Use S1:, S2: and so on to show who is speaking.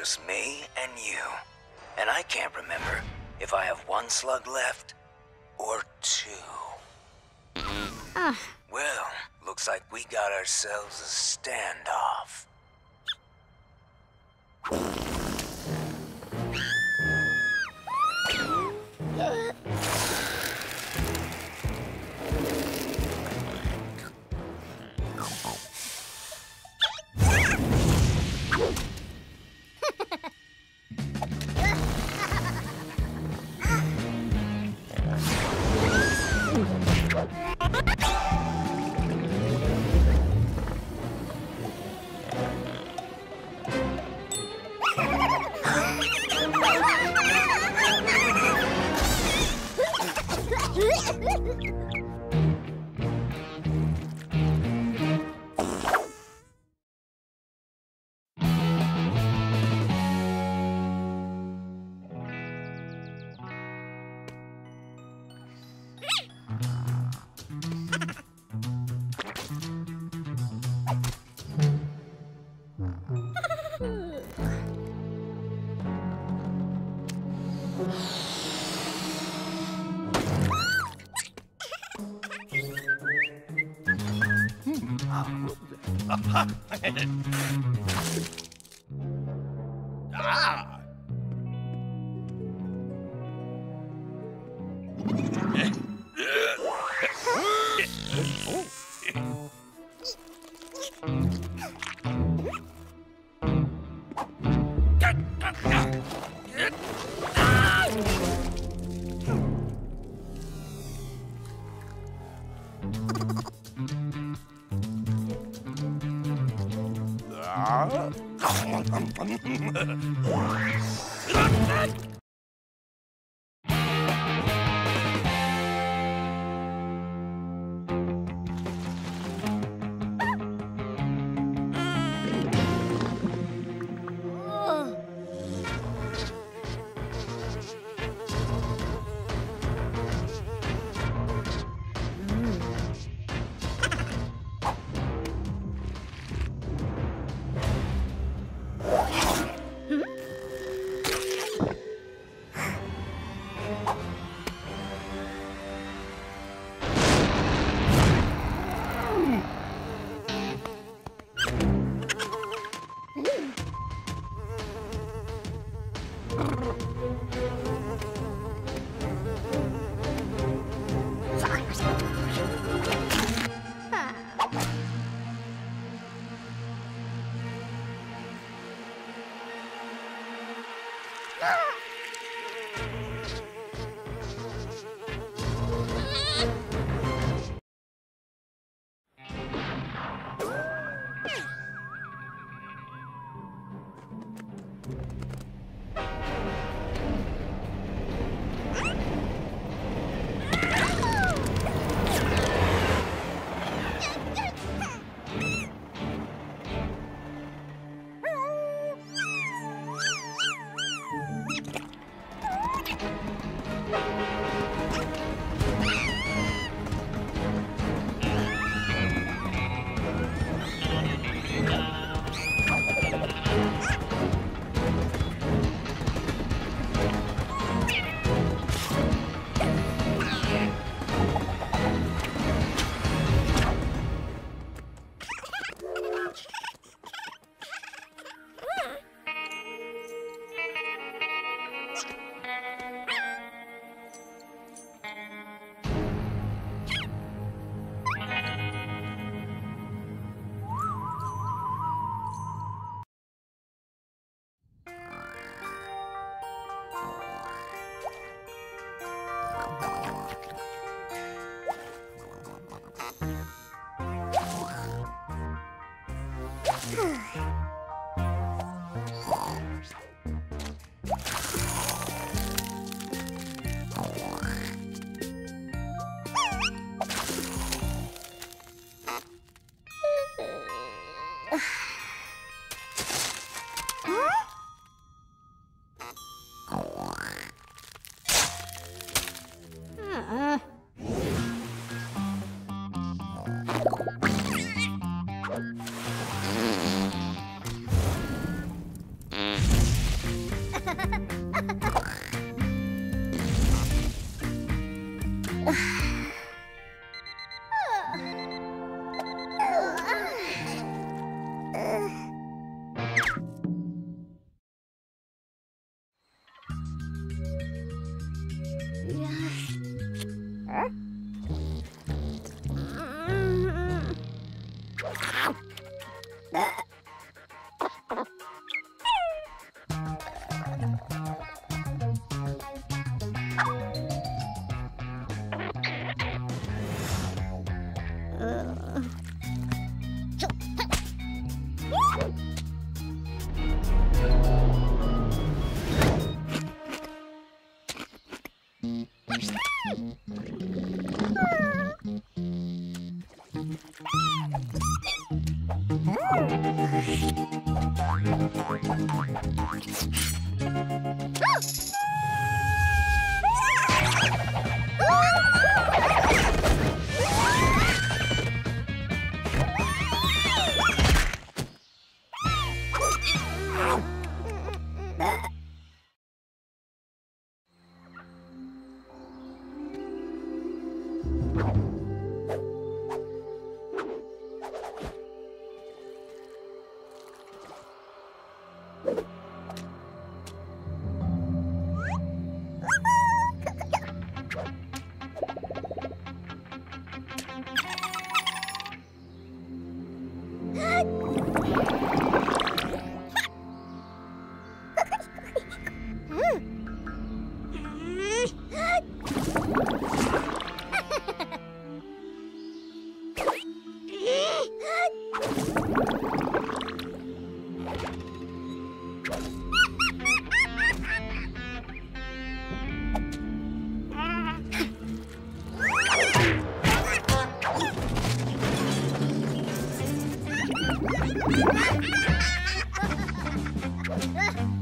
S1: just me and you. And I can't remember if I have one slug left or two.
S2: Ah.
S1: Well, looks like we got ourselves a standoff. ah!
S2: oh. Huh? Ah. Ha ha ha!